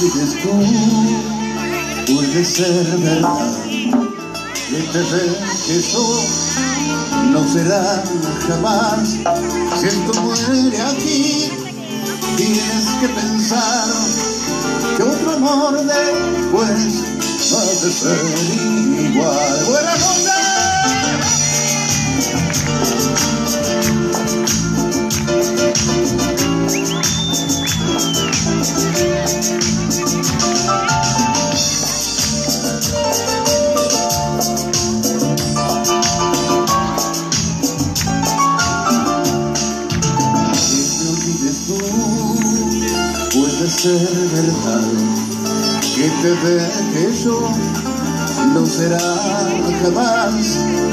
olvides tú, puede ser verdad. Que te ve que eso no será jamás. Si esto muere aquí, tienes que pensar que otro amor después va a ser igual. Buenas noches. Deje yo no será jamás.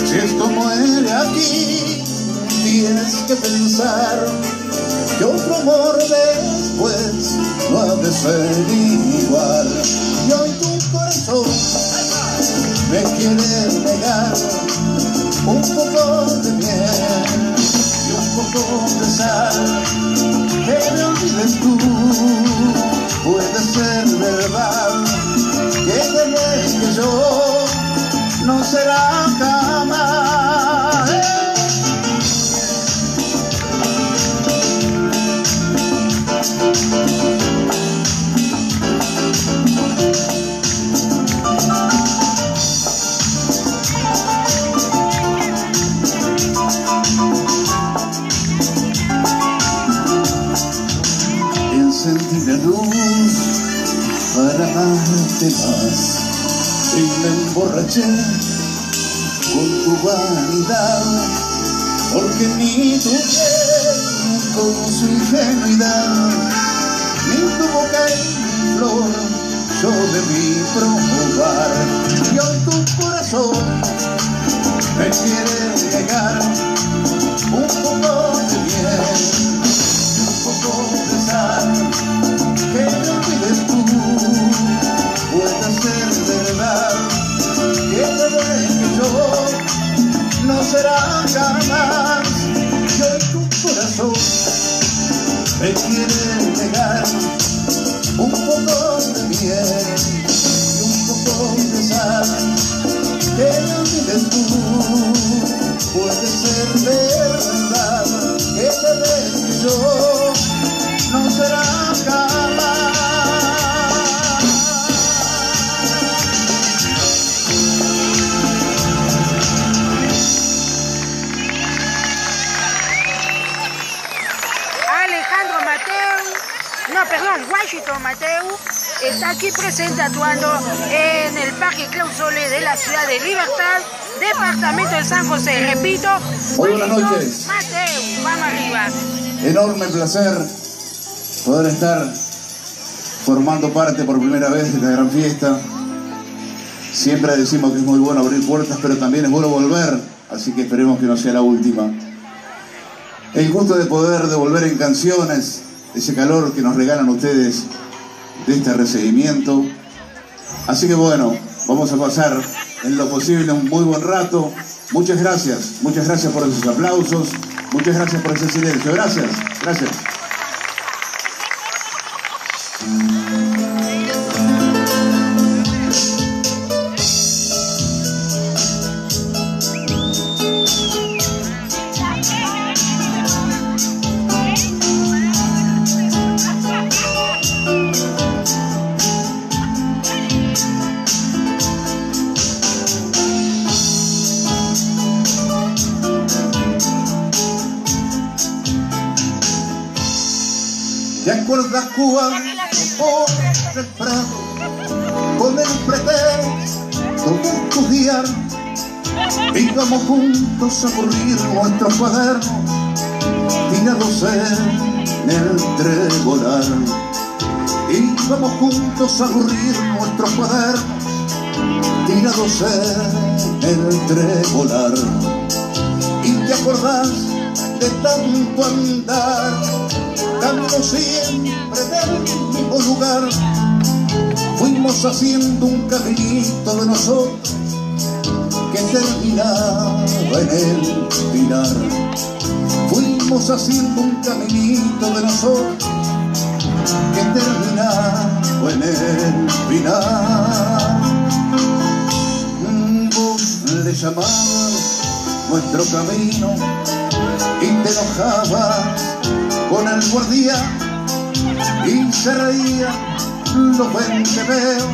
Si esto muere aquí tienes que pensar que otro amor después no ha de ser igual. Y hoy tu corazón me quiere negar un poco de miel y un poco de sal. Que me olvides tú puede ser verdad no será jamás. Encendí luz para amarte más y me emborraché porque ni tu piel con su ingenuidad ni tu boca en flor yo debí probar y hoy tu corazón me quiere llegar actuando en el Parque Clausole de la ciudad de Libertad, departamento de San José. Repito, Muy buenas noches. Mateu, vamos arriba. enorme placer poder estar formando parte por primera vez de esta gran fiesta. Siempre decimos que es muy bueno abrir puertas, pero también es bueno volver, así que esperemos que no sea la última. El gusto de poder devolver en canciones ese calor que nos regalan ustedes de este recibimiento. Así que bueno, vamos a pasar en lo posible un muy buen rato. Muchas gracias, muchas gracias por esos aplausos, muchas gracias por ese silencio. Gracias, gracias. ¿Te acuerdas cuando por el prado con el pretexto de estudiar íbamos juntos a aburrir nuestros cuadernos tirados en el trebolar íbamos juntos a aburrir nuestros cuadernos tirados en el trebolar y te acordás de tanto andar dando siempre del mismo lugar fuimos haciendo un caminito de nosotros que terminaba en el pilar fuimos haciendo un caminito de nosotros que terminaba final. Vos le llamabas nuestro camino y te enojabas con el guardián y se reía los veo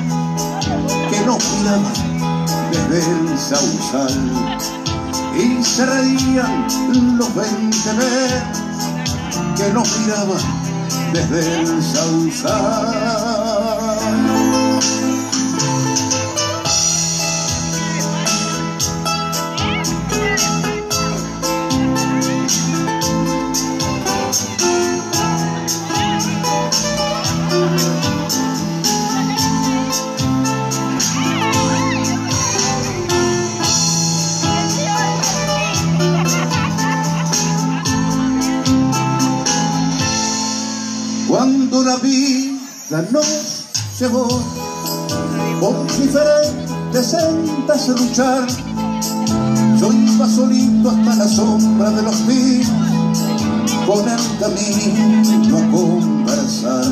que nos miraban desde el sausal y se reían los veinte que nos miraban desde el sausal. Llevó por diferentes sendas a luchar. Yo iba solito hasta la sombra de los pinos, con el camino a conversar.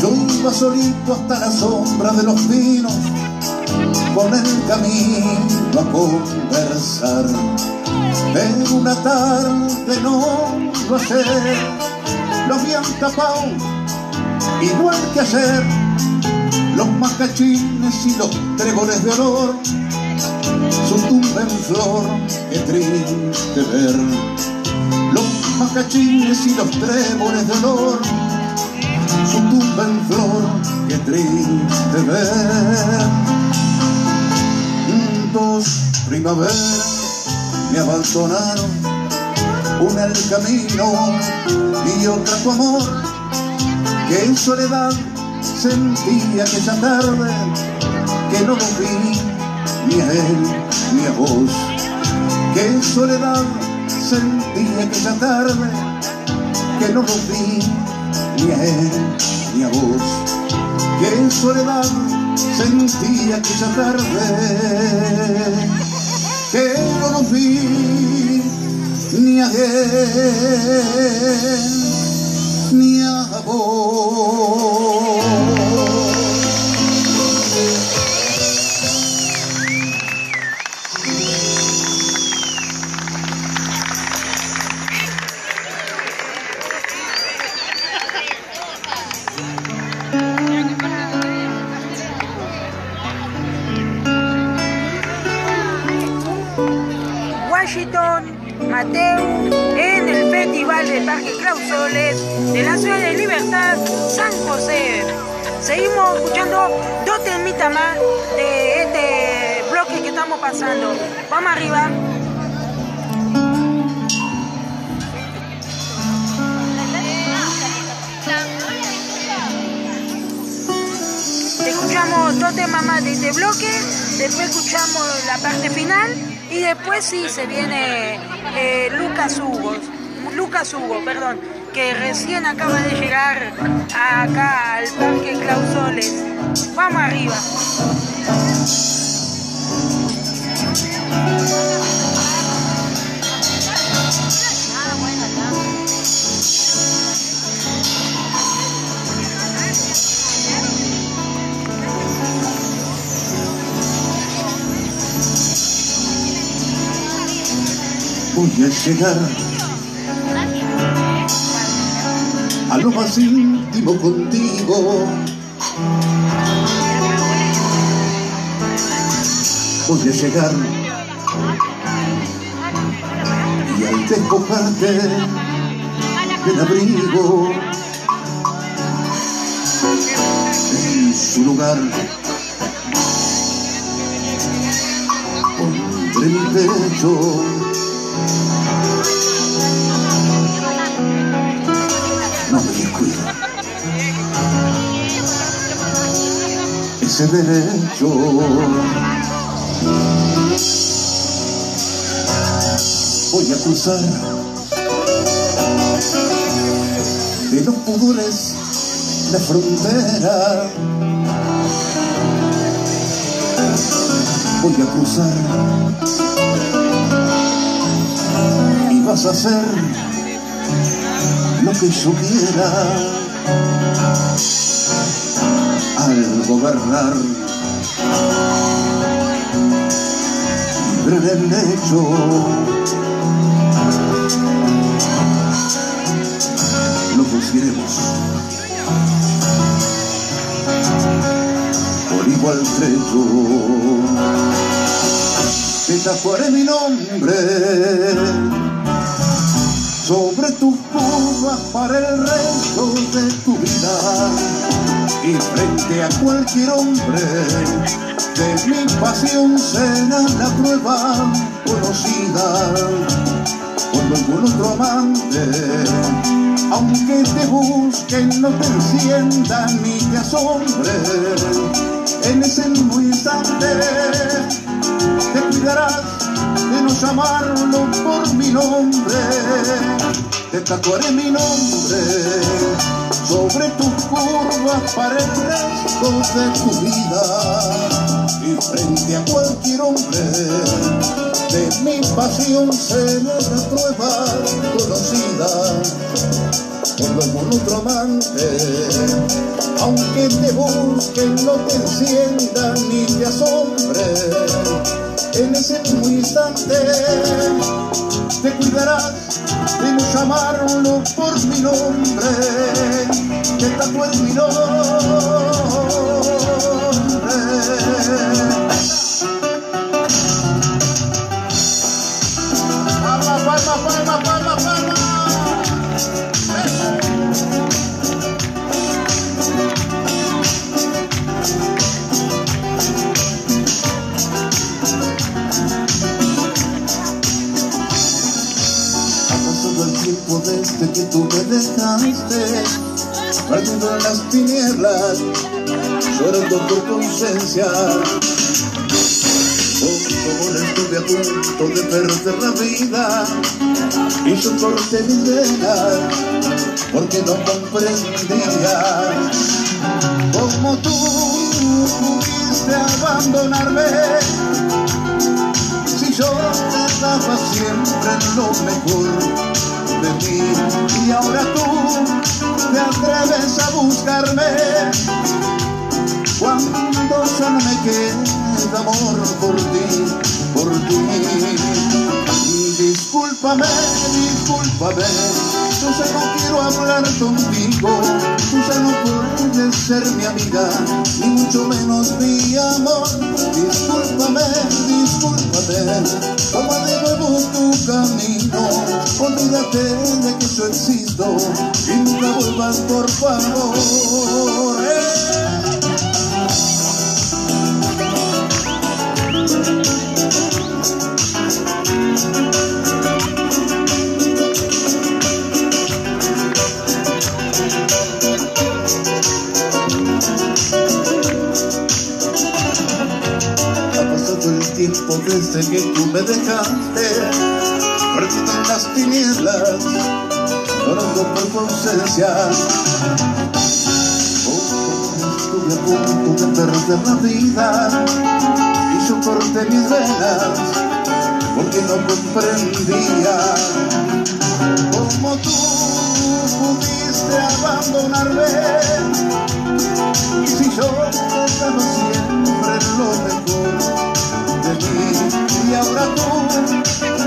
Yo iba solito hasta la sombra de los pinos, con el camino a conversar. Pero una tarde no lo sé lo habían tapado, igual que ayer, los macachines y los tréboles de olor, su tumba en flor, qué triste ver. Los macachines y los tréboles de olor, su tumba en flor, qué triste ver. Dos primaveras me abandonaron, una el camino y otra tu amor, que en soledad sentía aquella tarde, que no lo vi ni a él ni a vos, que en soledad sentía aquella tarde, que no lo vi ni a él ni a vos, que en soledad sentía aquella tarde, que no lo vi ni a él ni estamos pasando. Vamos arriba. Escuchamos dos temas más de este bloque, después escuchamos la parte final y después sí se viene eh, Lucas Hugo, Lucas Hugo, perdón, que recién acaba de llegar acá al Parque Clausoles. Vamos arriba. A llegar a lo más íntimo contigo. Voy a llegar y al despojarte del abrigo en su lugar pondré mi pecho derecho. Voy a cruzar de los pudores la frontera. Voy a cruzar y vas a hacer lo que yo quiera gobernar. Libre en el lecho, lo conseguiremos. Por igual trecho, tatuaré mi nombre sobre tus curvas para el resto de tu vida y frente a cualquier hombre. De mi pasión será la prueba conocida cuando algún otro amante aunque te busquen no te enciendan ni te asombre. En ese mismo instante te cuidarás de no llamarlo por mi nombre, te tatuaré mi nombre sobre tus curvas para el resto de tu vida y frente a cualquier hombre de mi pasión será la prueba conocida por algún otro amante aunque te busquen no te enciendan ni te asombre. En ese mismo instante te cuidarás de no llamarlo por mi nombre, que tatué mi nombre. Desde que tú me dejaste, perdido en las tinieblas, llorando por tu ausencia. Oh, como estuve a punto de perder la vida, y yo corté mis venas, porque no comprendía cómo tú pudiste abandonarme si yo te daba siempre lo mejor y ahora tú te atreves a buscarme. Cuando no me queda amor por ti, por ti. Discúlpame, discúlpame, yo ya no quiero hablar contigo, tú ya no puedes ser mi amiga, ni mucho menos mi amor. Discúlpame, discúlpame, toma de nuevo tu camino, olvídate de que yo existo y nunca vuelvas por favor. Dejaste, perdido en las tinieblas, llorando por tu ausencia. Estuve a punto de perder la vida y yo corté mis venas porque no comprendía cómo tú pudiste abandonarme si yo te siempre lo mejor y ahora tú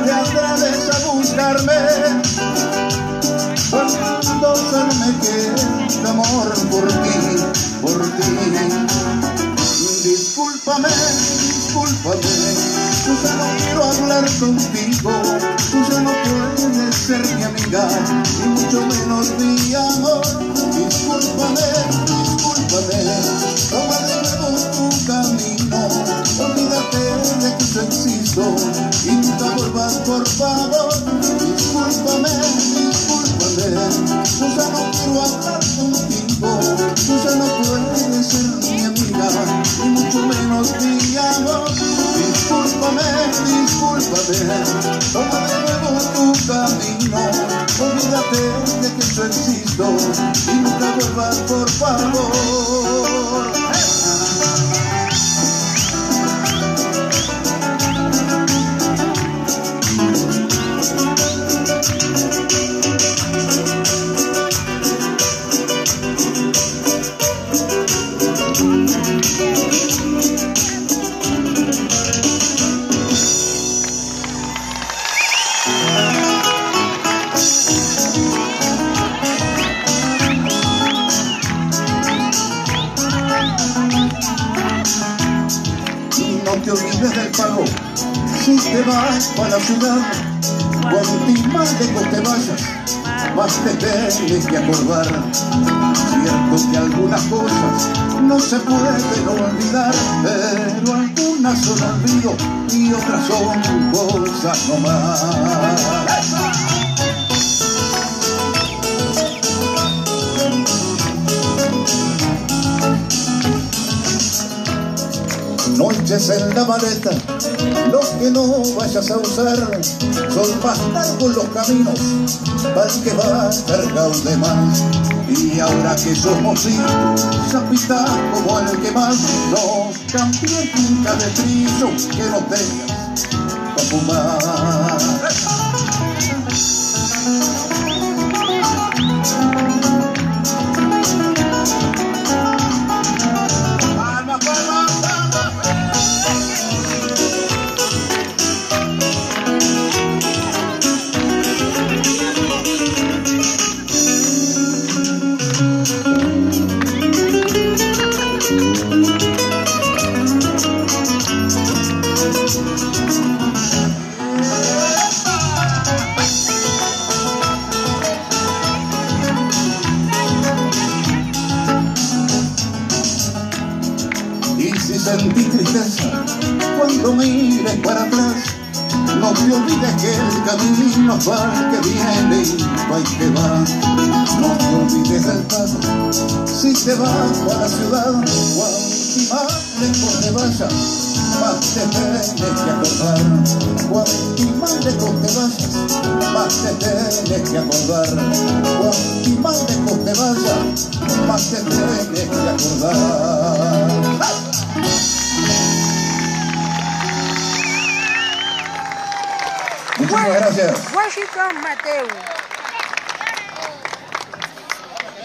te atreves a buscarme. Cuando solo me queda amor por ti, por ti. Discúlpame, discúlpame, yo ya no quiero hablar contigo, tú ya no puedes ser mi amiga, ni mucho menos mi amor. Discúlpame, discúlpame, existo y nunca vuelvas por favor. Te olvides del pago si te vas para la ciudad. Cuanto más lejos te vayas, más te tienes que acordar. Cierto que algunas cosas no se pueden olvidar, pero algunas son olvido y otras son cosas nomás. En la maleta lo que no vayas a usar. Son más largos los caminos para que va cargado de más. Y ahora que somos hijos, zapita como el que más. No cambies nunca de trillo que no tengas para. Y va el que va. No te olvides del paso si te vas para la ciudad, cuanto más lejos te vayas, más te tienes que acordar. Cuanto más lejos te vayas, más te tienes que acordar. Cuanto más lejos te vayas, más te tienes que acordar. Muchísimas gracias. Washington Mateu.